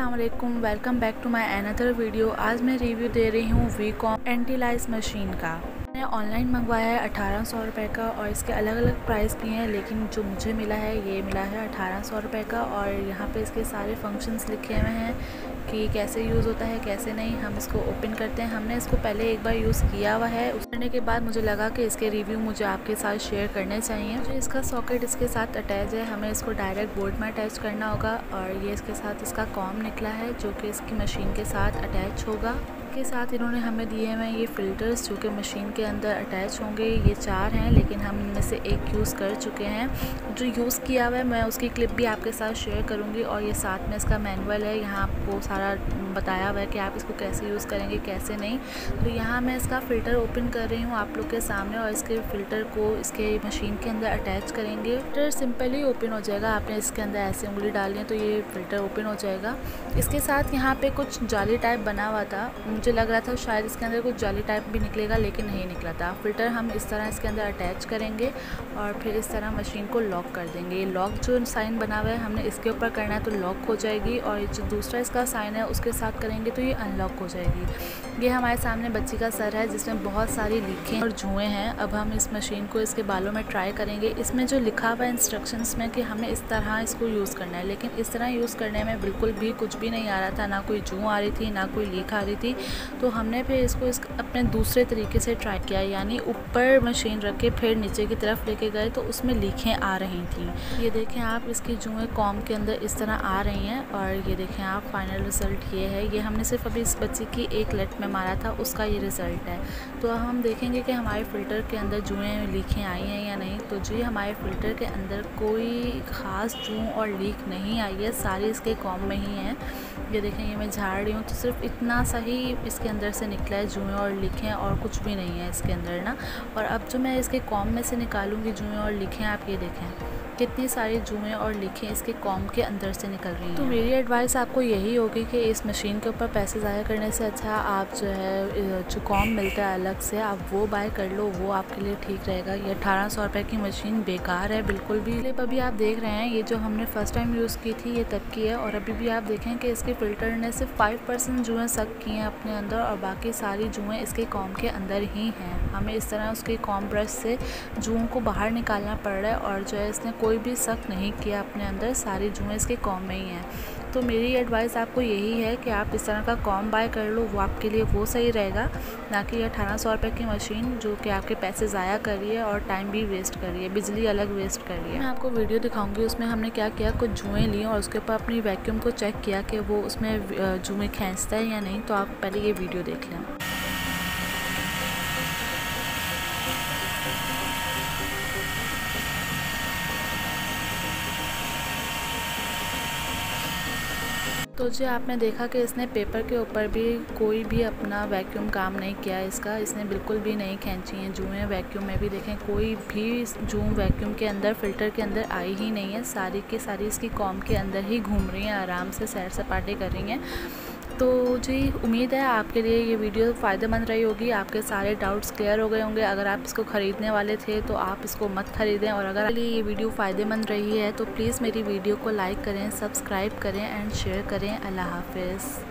वालेकुम welcome back to my another video आज मैं रिव्यू दे रही हूँ वी कॉम एंटीलाइज मशीन का। मैंने ऑनलाइन मंगवाया है अठारह सौ रुपये का और इसके अलग अलग प्राइस भी हैं, लेकिन जो मुझे मिला है, ये मिला है अठारह सौ रुपये का और यहाँ पे इसके सारे फ़ंक्शंस लिखे हुए हैं कि कैसे यूज़ होता है, कैसे नहीं, हम इसको ओपन करते हैं। हमने इसको पहले एक बार यूज़ किया हुआ है। उस करने के बाद मुझे लगा कि इसके रिव्यू मुझे आपके साथ शेयर करने चाहिए। मुझे इसका सॉकेट इसके साथ अटैच है। हमें इसको डायरेक्ट बोर्ड में अटैच करना होगा और ये इसके साथ इसका कॉम निकला है, जो कि इसकी मशीन के साथ अटैच होगा। के साथ इन्होंने हमें दिए हुए ये फ़िल्टर्स जो कि मशीन के अंदर अटैच होंगे, ये चार हैं, लेकिन हम इनमें से एक यूज़ कर चुके हैं। जो यूज़ किया हुआ है, मैं उसकी क्लिप भी आपके साथ शेयर करूँगी और ये साथ में इसका मैनुअल है, यहाँ आपको सारा बताया हुआ है कि आप इसको कैसे यूज़ करेंगे, कैसे नहीं। तो यहाँ मैं इसका फ़िल्टर ओपन कर रही हूँ आप लोग के सामने और इसके फ़िल्टर को इसके मशीन के अंदर अटैच करेंगे। फ़िल्टर सिंपली ओपन हो जाएगा। आपने इसके अंदर ऐसे उंगली डाली है तो ये फ़िल्टर ओपन हो जाएगा। इसके साथ यहाँ पे कुछ जाली टाइप बना हुआ था। मुझे लग रहा था शायद इसके अंदर कुछ जाली टाइप भी निकलेगा, लेकिन नहीं निकला था। फ़िल्टर हम इस तरह इसके अंदर अटैच करेंगे और फिर इस तरह मशीन को लॉक कर देंगे। ये लॉक जो साइन बना हुआ है, हमने इसके ऊपर करना है तो लॉक हो जाएगी और जो दूसरा इसका साइन है, उसके साथ करेंगे तो ये अनलॉक हो जाएगी। ये हमारे सामने बच्ची का सर है, जिसमें बहुत सारी लीखें और जुएँ हैं। अब हम इस मशीन को इसके बालों में ट्राई करेंगे। इसमें जो लिखा हुआ इंस्ट्रक्शंस में कि हमें इस तरह इसको यूज़ करना है, लेकिन इस तरह यूज़ करने में बिल्कुल भी कुछ भी नहीं आ रहा था। ना कोई जू आ रही थी, ना कोई लीक आ रही थी। तो हमने फिर इसको इस अपने दूसरे तरीके से ट्राई किया, यानी ऊपर मशीन रख के फिर नीचे की तरफ़ लेके गए तो उसमें लीखें आ रही थी। ये देखें आप, इसकी जुएँ कॉम के अंदर इस तरह आ रही हैं और ये देखें आप फाइनल रिज़ल्ट ये है ये हमने सिर्फ़ अभी इस बच्चे की एक लट में मारा था, उसका ये रिज़ल्ट है। तो हम देखेंगे कि हमारे फ़िल्टर के अंदर जुएँ लीखें आई हैं या नहीं। तो जी, हमारे फ़िल्टर के अंदर कोई ख़ास जू और लीक नहीं आई है, सारी इसके कॉम में ही हैं। ये देखें, ये मैं झाड़ रही हूँ तो सिर्फ़ इतना सा ही इसके अंदर से निकला है, जुएँ और लिखें और कुछ भी नहीं है इसके अंदर ना। और अब जो मैं इसके कॉम में से निकालूँगी, जुएँ और लिखें आप ये देखें, कितनी सारी जुएँ और लिखें इसके कॉम के अंदर से निकल रही हैं। तो मेरी एडवाइस आपको यही होगी कि इस मशीन के ऊपर पैसे ज़ाया करने से अच्छा आप जो है जो कॉम मिलता है अलग से, आप वो बाय कर लो, वो आपके लिए ठीक रहेगा। ये अठारह सौ रुपये की मशीन बेकार है, बिल्कुल भी। क्लिप अभी आप देख रहे हैं, ये जो हमने फ़र्स्ट टाइम यूज़ की थी, ये तब की है और अभी भी आप देखें कि इसके फ़िल्टर ने सिर्फ़ फाइव परसेंट जुएँ सक की हैं अपने अंदर और बाकी सारी जुएँ इसके कॉम के अंदर ही हैं। हमें इस तरह उसके कॉम ब्रश से जुओं को बाहर निकालना पड़ रहा है और जो है इसने कोई भी शक नहीं किया अपने अंदर, सारी जुएँ इसके कॉम में ही हैं। तो मेरी एडवाइस आपको यही है कि आप इस तरह का कॉम बाय कर लो, वो आपके लिए वो सही रहेगा। ना कि अठारह सौ रुपये की मशीन जो कि आपके पैसे ज़ाया कर रही है और टाइम भी वेस्ट कर रही है, बिजली अलग वेस्ट कर रही है। मैं आपको वीडियो दिखाऊँगी, उसमें हमने क्या किया, कुछ जुएँ लिए और उसके ऊपर अपनी वैक्यूम को चेक किया कि वो उसमें जुएँ खींचता है या नहीं तो आप पहले ये वीडियो देख लें। तो जी, आपने देखा कि इसने पेपर के ऊपर भी कोई भी अपना वैक्यूम काम नहीं किया इसका। इसने बिल्कुल भी नहीं खींची हैं जुएँ वैक्यूम में भी। देखें, कोई भी जूम वैक्यूम के अंदर फ़िल्टर के अंदर आई ही नहीं है। सारी की सारी इसकी कॉम के अंदर ही घूम रही हैं, आराम से सैर सपाटे कर रही हैं। तो जी, उम्मीद है आपके लिए ये वीडियो फ़ायदेमंद रही होगी। आपके सारे डाउट्स क्लियर हो गए होंगे। अगर आप इसको ख़रीदने वाले थे तो आप इसको मत ख़रीदें। और अगर लिए ये वीडियो फ़ायदेमंद रही है तो प्लीज़ मेरी वीडियो को लाइक करें, सब्सक्राइब करें एंड शेयर करें। अल्लाह हाफिज़।